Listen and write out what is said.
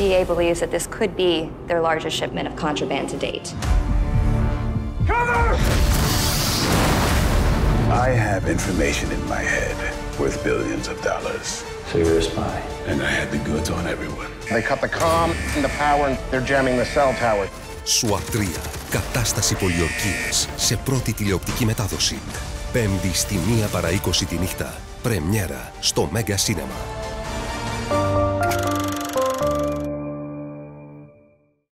DEA believes that this could be their largest shipment of contraband to date. Cover! I have information in my head worth billions of dollars. So you're a spy? And I had the goods on everyone. They cut the comm and the power and they're jamming the cell tower. SWAT 3. Κατάσταση πολιορκίας σε πρώτη τηλεοπτική μετάδοση. Πέμπτη στη 1 παρα 20 τη νύχτα. Πρεμιέρα στο Mega Cinema.